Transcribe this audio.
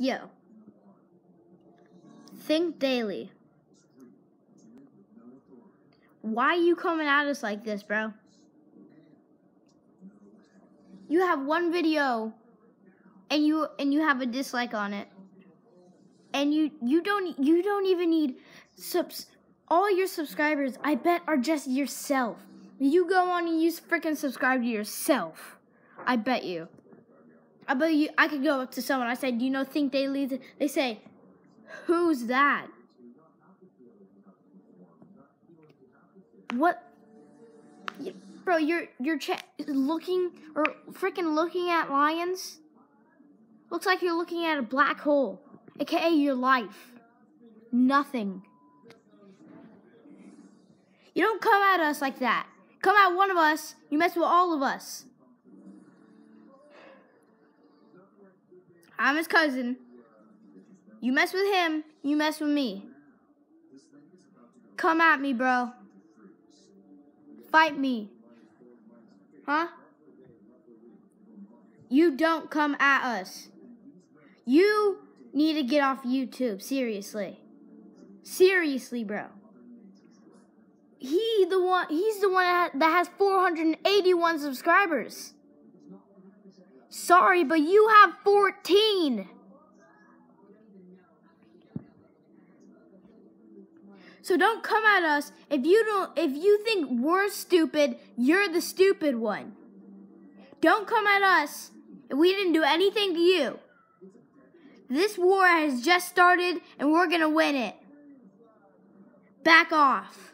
Yo. Think daily. Why you coming at us like this, bro? You have one video and you and you have a dislike on it. And you you don't you don't even need subs all your subscribers I bet are just yourself. You go on and you freaking subscribe to yourself. I bet you. I bet you I could go up to someone. I said, "Do you know Think they Daily?" They say, "Who's that?" What? Bro, you're you're looking or freaking looking at lions. Looks like you're looking at a black hole, aka your life. Nothing. You don't come at us like that. Come at one of us, you mess with all of us. I'm his cousin. You mess with him, you mess with me. Come at me, bro. Fight me. Huh? You don't come at us. You need to get off YouTube, seriously. Seriously, bro. He the one he's the one that has 481 subscribers. Sorry, but you have 14. So don't come at us if you don't if you think we're stupid, you're the stupid one. Don't come at us if we didn't do anything to you. This war has just started and we're going to win it. Back off.